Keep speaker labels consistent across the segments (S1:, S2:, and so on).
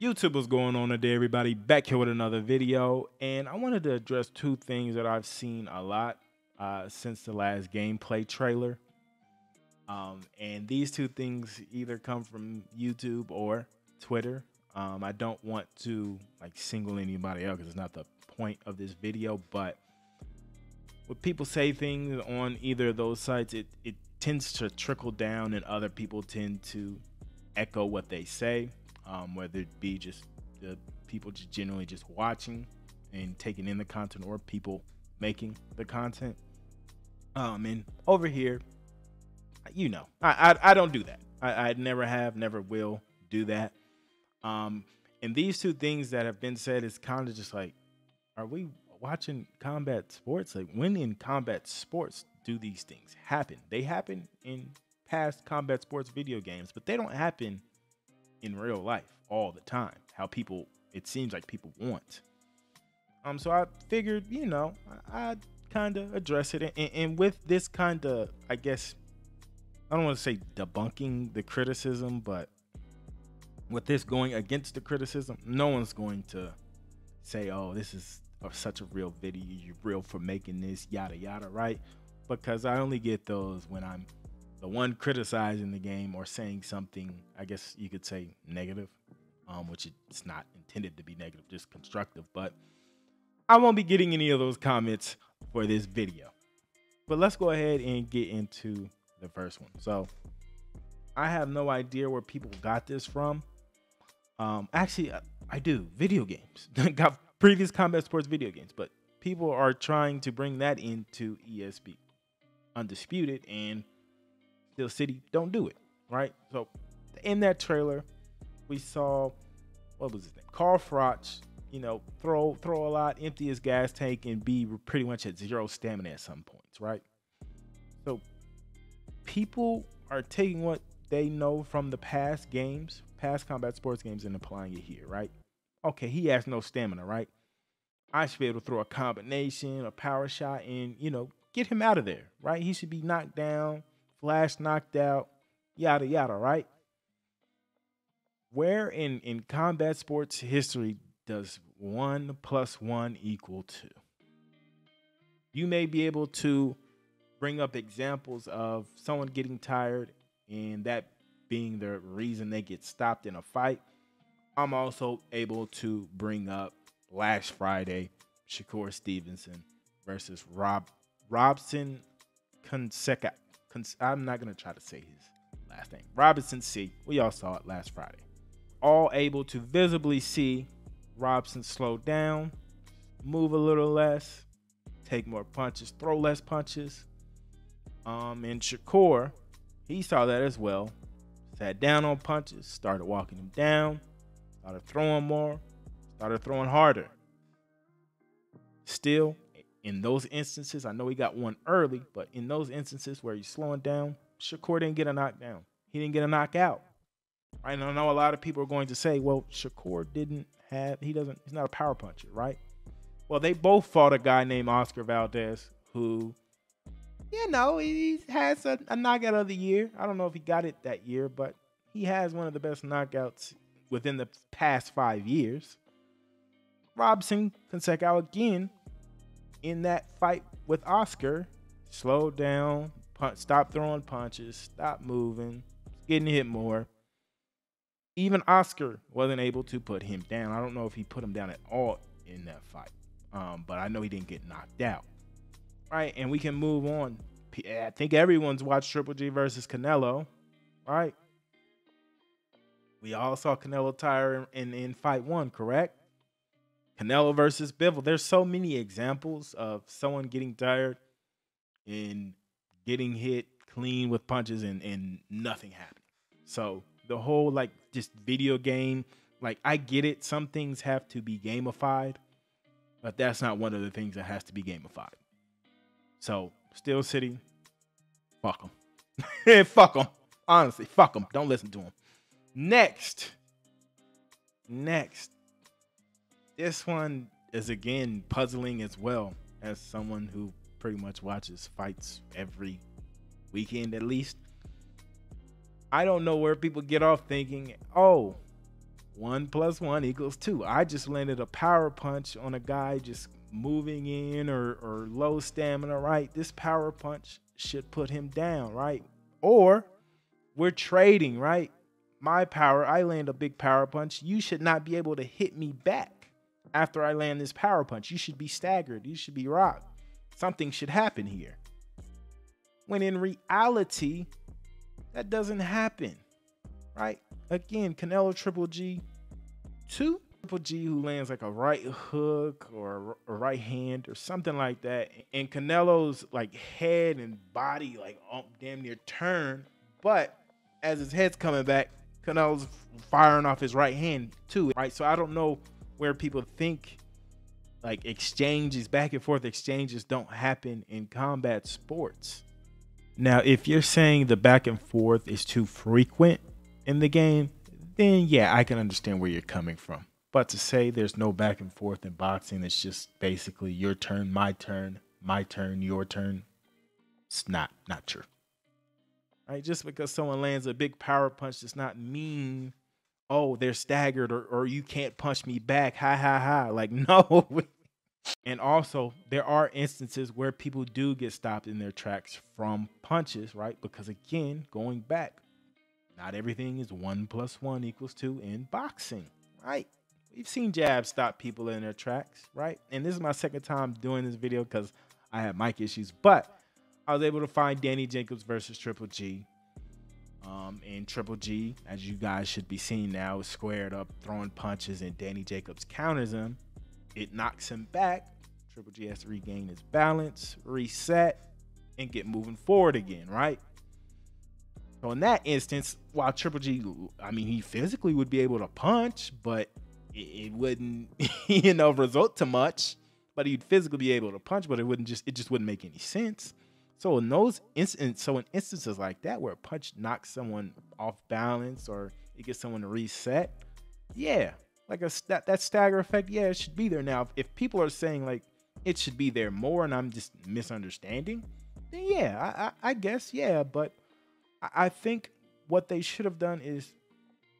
S1: YouTube was going on today, everybody. Back here with another video, and I wanted to address two things that I've seen a lot uh, since the last gameplay trailer. Um, and these two things either come from YouTube or Twitter. Um, I don't want to like single anybody out because it's not the point of this video, but when people say things on either of those sites, it, it tends to trickle down, and other people tend to echo what they say um, whether it be just the people just generally just watching and taking in the content or people making the content. Um, and over here, you know, I I, I don't do that. I, I never have, never will do that. Um, and these two things that have been said is kind of just like, are we watching combat sports? Like, when in combat sports do these things happen? They happen in past combat sports video games, but they don't happen in real life all the time. How people, it seems like people want. Um, so I figured, you know, I, kind of address it, and, and with this kind of, I guess, I don't want to say debunking the criticism, but with this going against the criticism, no one's going to say, "Oh, this is such a real video. You're real for making this, yada yada," right? Because I only get those when I'm the one criticizing the game or saying something, I guess you could say negative, um, which it's not intended to be negative, just constructive. But I won't be getting any of those comments for this video. But let's go ahead and get into the first one. So I have no idea where people got this from. Um, actually, I, I do video games. got previous combat sports video games, but people are trying to bring that into ESB undisputed and Steel City don't do it, right? So in that trailer, we saw what was his name? Carl Froch, you know, throw throw a lot, empty his gas tank, and be pretty much at zero stamina at some points, right? So people are taking what they know from the past games, past combat sports games, and applying it here, right? Okay, he has no stamina, right? I should be able to throw a combination, a power shot, and you know, get him out of there, right? He should be knocked down Flash knocked out, yada yada, right? Where in in combat sports history does one plus one equal two? You may be able to bring up examples of someone getting tired and that being the reason they get stopped in a fight. I'm also able to bring up last Friday, Shakur Stevenson versus Rob Robson Conseca I'm not gonna try to say his last name. Robinson C. We all saw it last Friday. All able to visibly see Robson slow down, move a little less, take more punches, throw less punches. Um, and Shakur, he saw that as well. Sat down on punches, started walking him down, started throwing more, started throwing harder. Still, in those instances, I know he got one early, but in those instances where he's slowing down, Shakur didn't get a knockdown. He didn't get a knockout. I know a lot of people are going to say, well, Shakur didn't have, he doesn't, he's not a power puncher, right? Well, they both fought a guy named Oscar Valdez who, you know, he has a, a knockout of the year. I don't know if he got it that year, but he has one of the best knockouts within the past five years. Robson Canseco again in that fight with Oscar, slowed down, punch, stopped throwing punches, stopped moving, getting hit more. Even Oscar wasn't able to put him down. I don't know if he put him down at all in that fight, um, but I know he didn't get knocked out. Right, and we can move on. I think everyone's watched Triple G versus Canelo, right? We all saw Canelo tire in, in fight one, correct? Canelo versus Bivol. There's so many examples of someone getting tired and getting hit clean with punches and, and nothing happening. So the whole like just video game, like I get it. Some things have to be gamified, but that's not one of the things that has to be gamified. So Steel City, fuck them. fuck them. Honestly, fuck them. Don't listen to them. Next. Next this one is again puzzling as well as someone who pretty much watches fights every weekend at least. I don't know where people get off thinking, oh, one plus one equals two. I just landed a power punch on a guy just moving in or, or low stamina, right? This power punch should put him down, right? Or we're trading, right? My power, I land a big power punch. You should not be able to hit me back after I land this power punch. You should be staggered. You should be rocked. Something should happen here. When in reality, that doesn't happen, right? Again, Canelo Triple G, two Triple G who lands like a right hook or a right hand or something like that, and Canelo's like head and body like oh, damn near turn, but as his head's coming back, Canelo's firing off his right hand too, right? So I don't know where people think like exchanges, back and forth exchanges don't happen in combat sports. Now, if you're saying the back and forth is too frequent in the game, then yeah, I can understand where you're coming from. But to say there's no back and forth in boxing, it's just basically your turn, my turn, my turn, your turn. It's not not true. Right? Just because someone lands a big power punch does not mean, oh, they're staggered or, or you can't punch me back. Ha ha ha. Like, no. and also, there are instances where people do get stopped in their tracks from punches, right? Because again, going back, not everything is one plus one equals two in boxing, right? We've seen jabs stop people in their tracks, right? And this is my second time doing this video because I had mic issues, but I was able to find Danny Jacobs versus Triple G. Um, and Triple G, as you guys should be seeing now, is squared up, throwing punches, and Danny Jacobs counters him. It knocks him back. Triple G has to regain his balance, reset, and get moving forward again, right? So in that instance, while Triple G, I mean, he physically would be able to punch, but it, it wouldn't, you know, result to much. But he'd physically be able to punch, but it wouldn't just, it just wouldn't make any sense. So in those instances, so in instances like that where a punch knocks someone off balance or it gets someone to reset, yeah, like a that, that stagger effect, yeah, it should be there. Now, if, if people are saying like it should be there more, and I'm just misunderstanding, then yeah, I, I, I guess yeah, but I, I think what they should have done is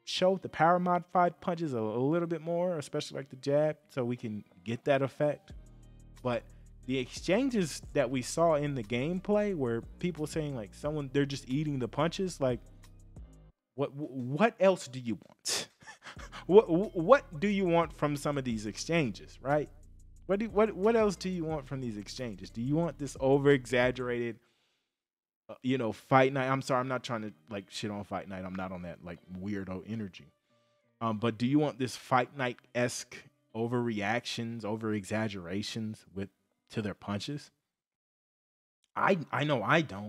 S1: show the power modified punches a, a, little bit more, especially like the jab, so we can get that effect. But the exchanges that we saw in the gameplay, where people saying like someone they're just eating the punches, like what what else do you want? what what do you want from some of these exchanges, right? What do, what what else do you want from these exchanges? Do you want this over exaggerated? Uh, you know, fight night. I'm sorry, I'm not trying to like shit on fight night. I'm not on that like weirdo energy. Um, but do you want this fight night esque overreactions, over exaggerations with to their punches? I I know I don't.